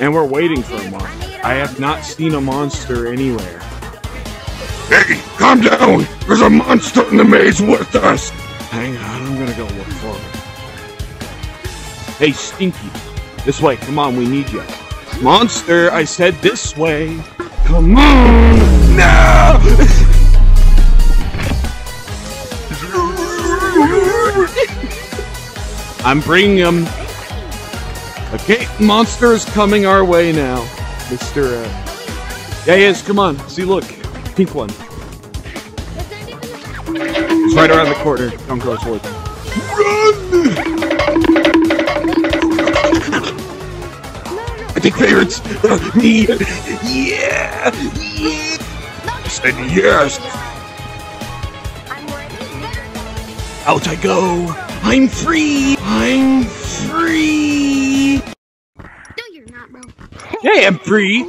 And we're waiting for a monster. I have not seen a monster anywhere. Hey, calm down! There's a monster in the maze with us! Hang on, I'm gonna go look for him. Hey, Stinky. This way, come on, we need you. Monster, I said this way. Come on! No! I'm bringing him. Okay, monster is coming our way now. Mr. Uh... Yeah, he is, come on. See, look. Pink one. He's right around the corner. Come close, look. I take favorites! Uh, me! Yeah! Said yes! Out I go! I'm free! I'm free! No, you're not, bro. Hey, I'm free!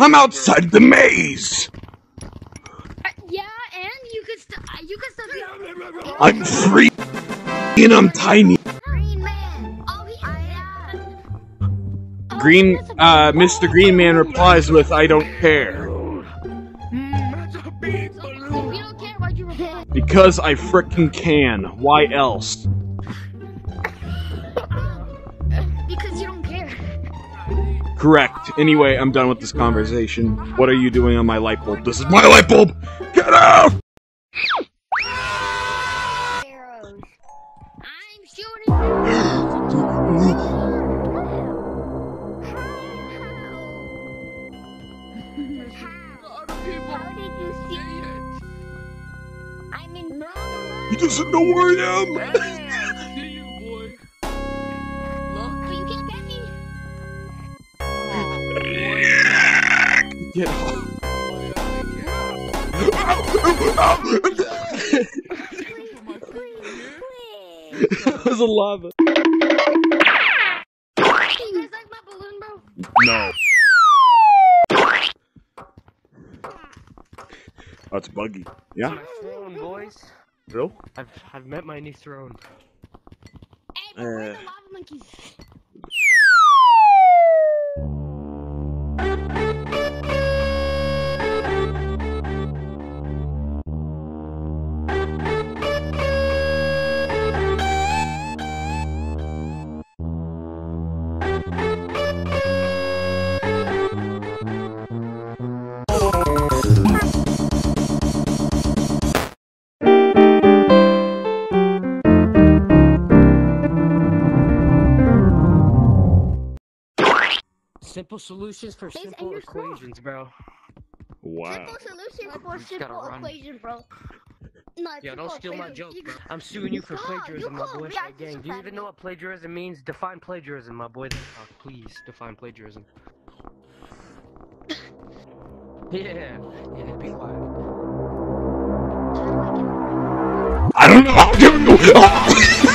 I'm outside the maze! Uh, yeah, and you could still, uh, you could still be I'm free! And I'm tiny! Green Man. Oh. Oh, Green, uh, Mr. Green Man replies with, I don't care. So, if you don't care, why'd you reply? Because I frickin' can. Why else? Because you don't care. Correct. Anyway, I'm done with this conversation. What are you doing on my light bulb? This is my My light bulb! Get out! How? How did you see it? I'm in. He doesn't know where I am! See you, boy. Look. But you can't get me. Get off. Please, please, please. was a lava. Hey, you guys like my balloon, bro? No. That's buggy. Yeah? My throne, boys. Bro? I've I've met my new throne. Hey, bro, where Uh. the lava monkeys? Simple solutions for Please, and simple you're equations, bro. Wow. Simple solutions for simple run. equations, bro. No, Yeah, don't steal my equations. joke, bro. I'm suing you for plagiarism, my boy. react gang, do you even know what plagiarism means? Define plagiarism, my boy. Please, define plagiarism. yeah, yeah, be quiet. I don't know how to do